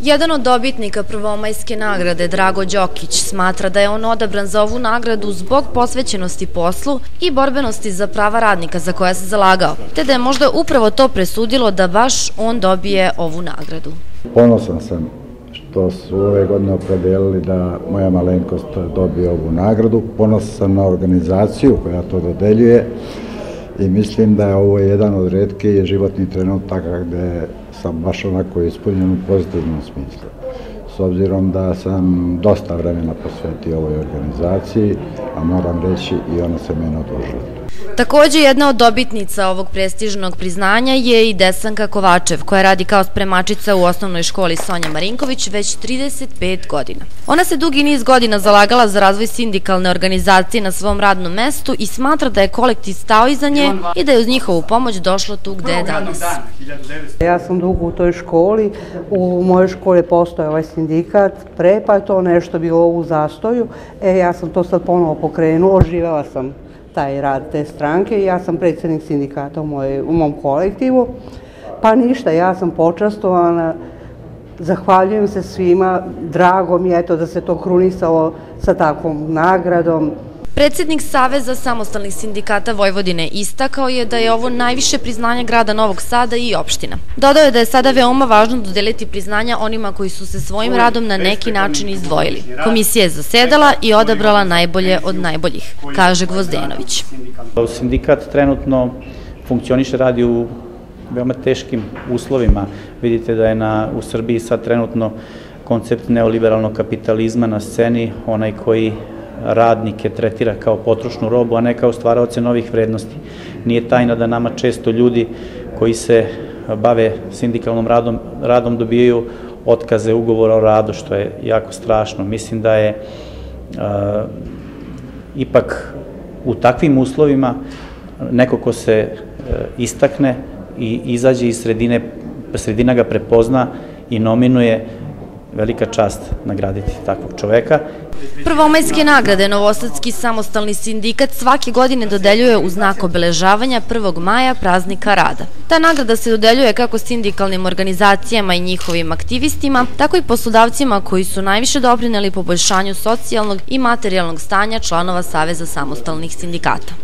Jedan od dobitnika prvomajske nagrade, Drago Đokić, smatra da je on odabran za ovu nagradu zbog posvećenosti poslu i borbenosti za prava radnika za koja se zalagao, te da je možda upravo to presudilo da baš on dobije ovu nagradu. Ponosan sam što su ove godine opredelili da moja malenkost dobije ovu nagradu. Ponosan sam na organizaciju koja to dodeljuje i mislim da je ovo jedan od redke životnih trenutaka gde sam baš onako ispunjen u pozitivnom smislu. S obzirom da sam dosta vremena posvetio ovoj organizaciji, a moram reći i ona se mene odužila. Takođe, jedna od dobitnica ovog prestižnog priznanja je i Desanka Kovačev, koja radi kao spremačica u osnovnoj školi Sonja Marinković već 35 godina. Ona se dugi niz godina zalagala za razvoj sindikalne organizacije na svom radnom mestu i smatra da je kolektiv stao iza nje i da je uz njihovu pomoć došla tu gde je danas. Ja sam dugo u toj školi, u mojoj školi postoje ovaj sindikat, pre pa je to nešto bilo u zastoju, e ja sam to sad ponovo pokrenuo, oživela sam taj rad te stranke. Ja sam predsednik sindikata u, u mom kolektivu. Pa ništa, ja sam počastovana, zahvaljujem se svima, drago mi je to da se to krunisalo sa takvom nagradom. Predsednik Saveza samostalnih sindikata Vojvodine istakao je da je ovo najviše priznanje grada Novog Sada i opština. Dodao je da je sada veoma važno dodeliti priznanja onima koji su se svojim radom na neki način izdvojili. Komisija je zasedala i odabrala najbolje od najboljih, kaže Gvozdenović. Sindikat trenutno funkcioniše, radi u veoma teškim uslovima. Vidite da je na, u Srbiji sad trenutno koncept neoliberalnog kapitalizma na sceni, onaj koji radnike tretira kao potrošnu robu, a ne kao stvaraoce novih vrednosti. Nije tajna da nama često ljudi koji se bave sindikalnom radom, radom dobijaju otkaze ugovora o radu, što je jako strašno. Mislim da je a, ipak u takvim uslovima neko ko se a, istakne i izađe iz sredine, sredina ga prepozna i nominuje velika čast nagraditi takvog čoveka. Prvomajske nagrade Novosadski samostalni sindikat svake godine dodeljuje u znak obeležavanja 1. maja praznika rada. Ta nagrada se dodeljuje kako sindikalnim organizacijama i njihovim aktivistima, tako i poslodavcima koji su najviše doprineli poboljšanju socijalnog i materijalnog stanja članova Saveza samostalnih sindikata.